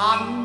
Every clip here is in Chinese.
寒。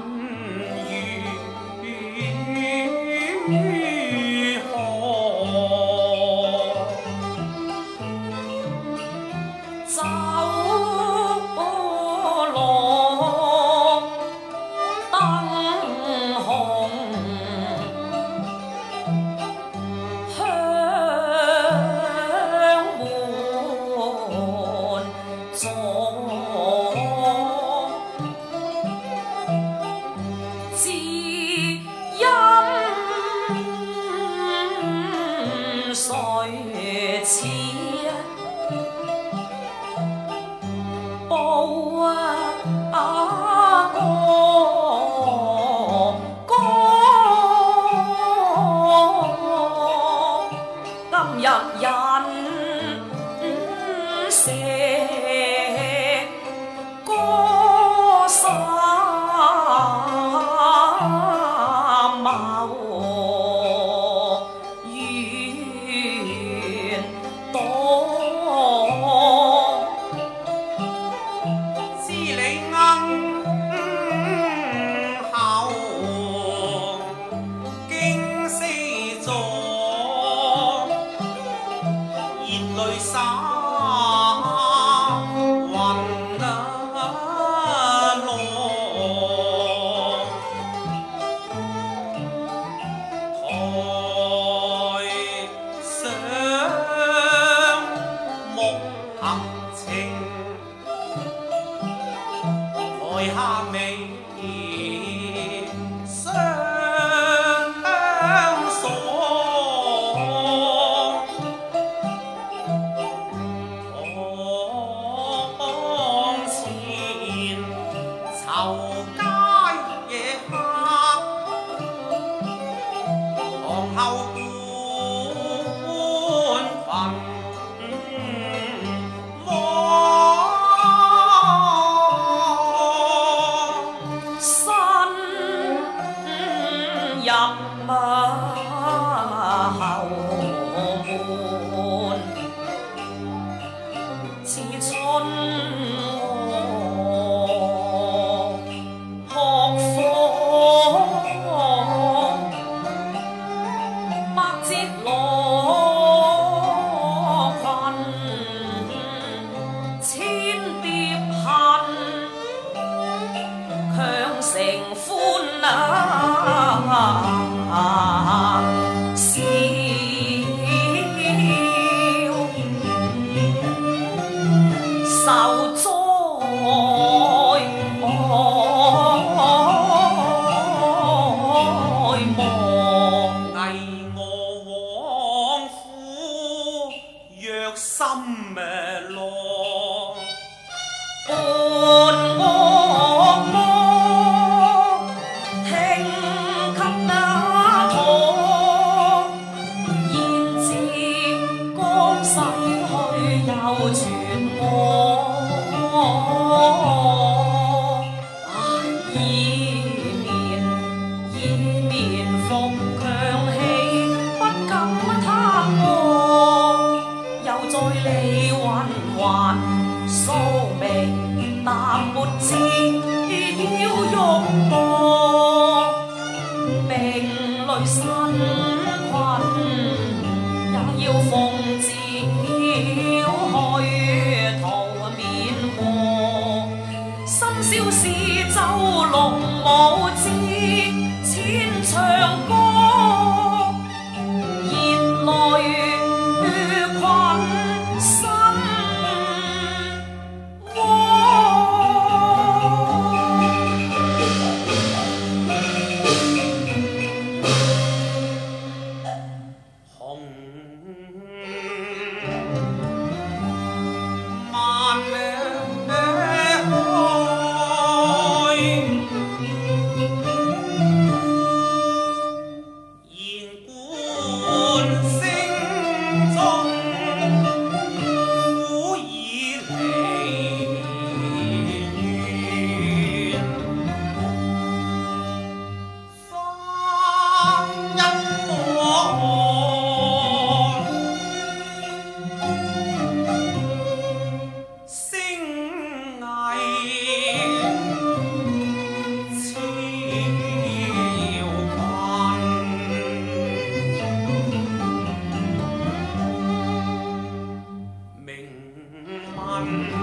还宿命，但没志，要用。one.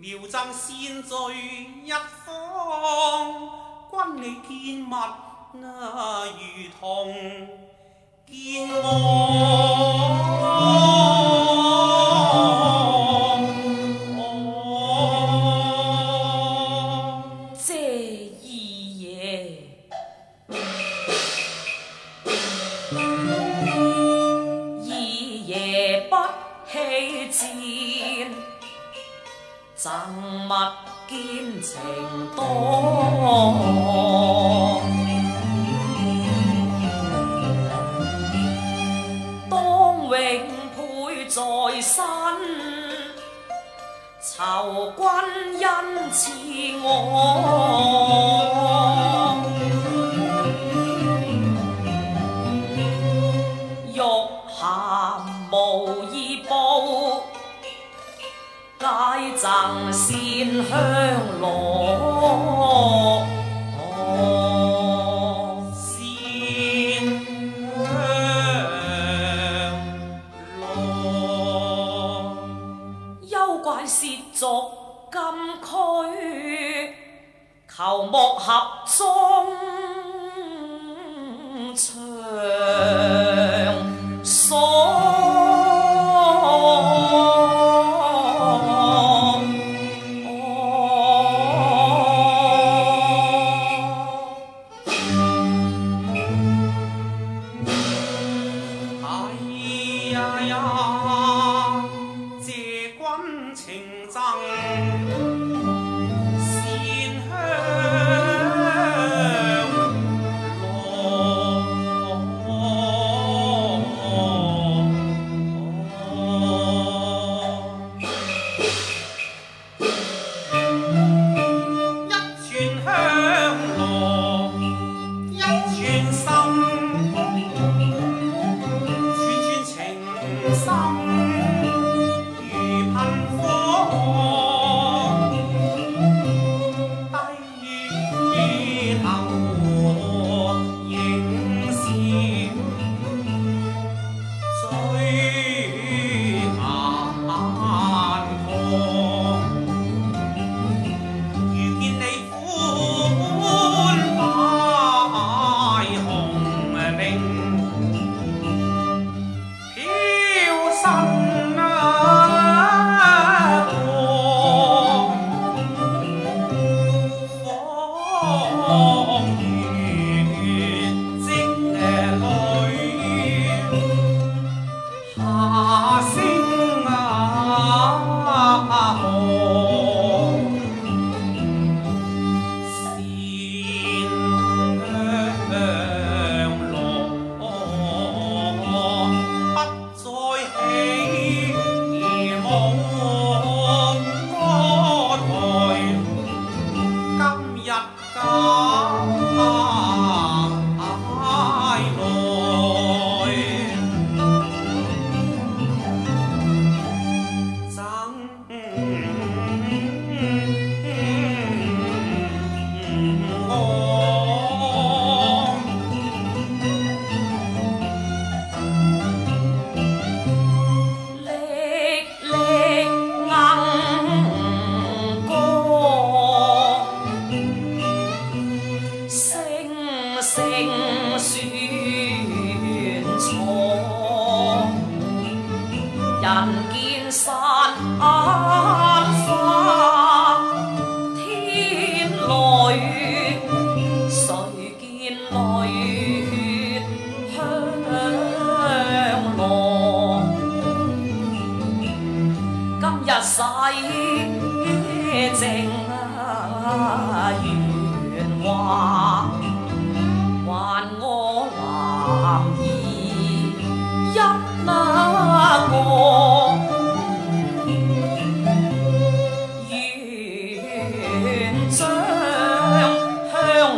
苗赠仙聚一方君你见物如同见我。是我。合中唱。靜願話，還我男兒一個。願將香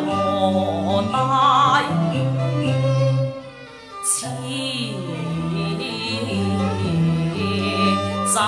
羅帶，此贈。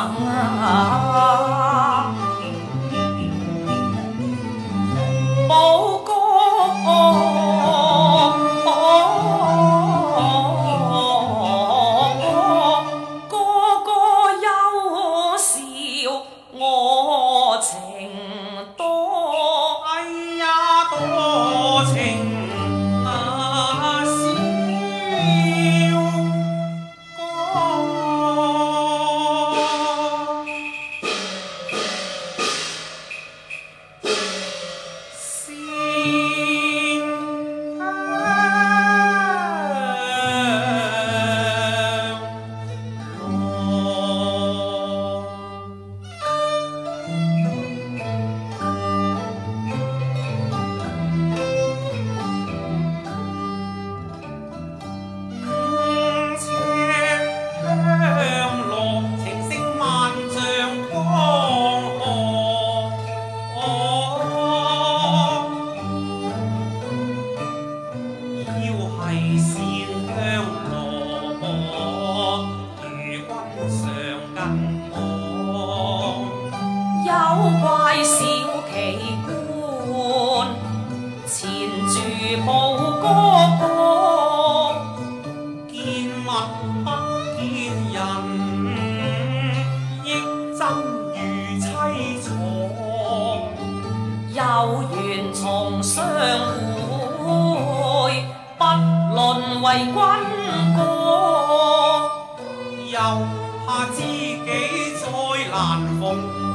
怕知己再难逢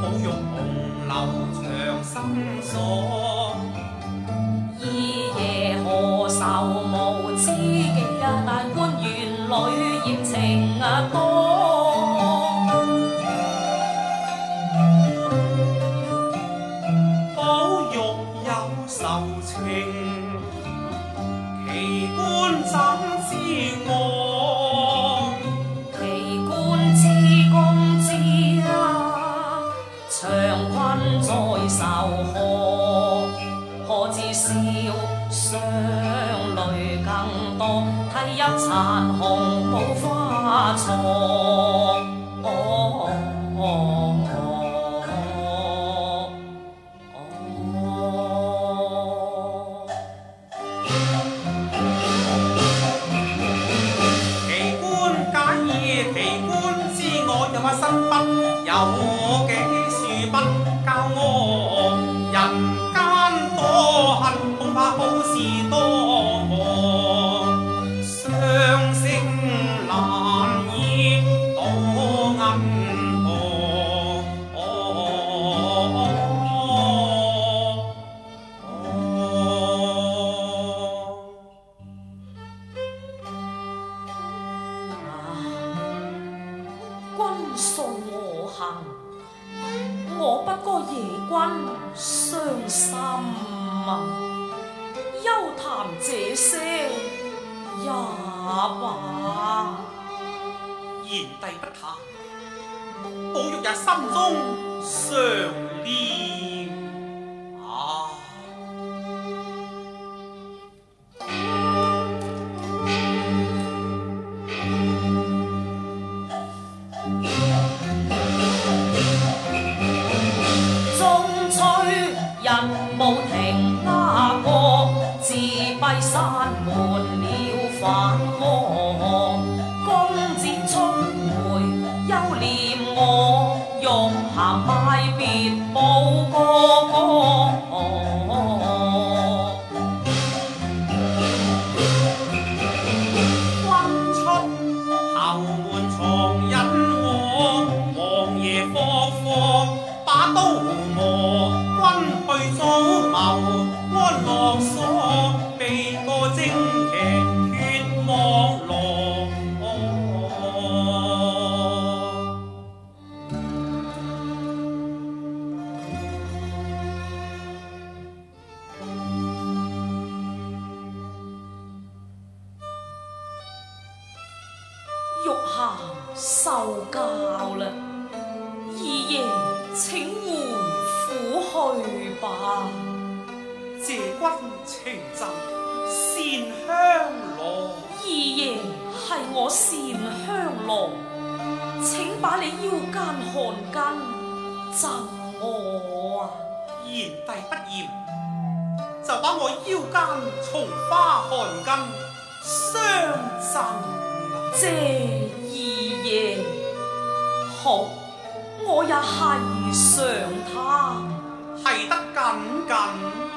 好肉红楼长生锁。错。君送我行，我不该夜君伤心。休谈这些也罢，言帝不谈，宝玉也心中常念。公子速回休怜我用行拜别。受教了二爷请回府去吧。谢君情赠善香罗。二爷系我善香罗请把你腰间汗巾赠我啊。贤帝不要就把我腰间从花汗巾相赠谢好我也系常叹系得紧紧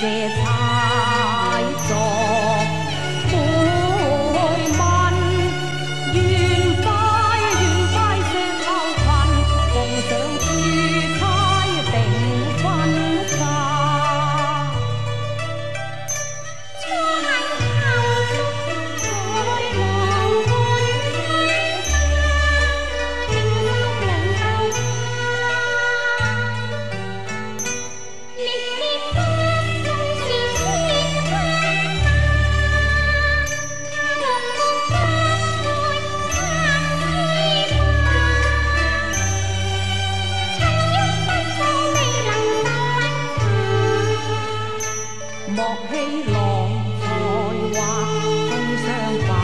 It's hard. 莫欺浪在滑，风霜。